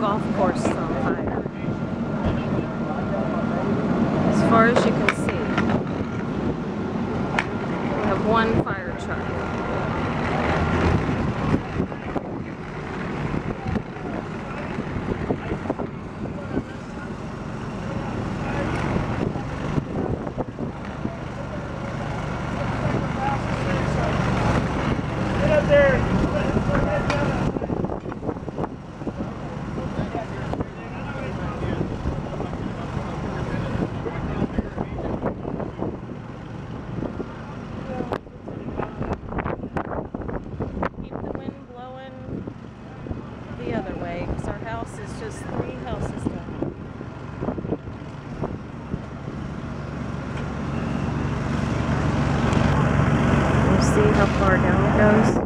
course is on fire. As far as you can see, we have one fire truck. See how far down it goes?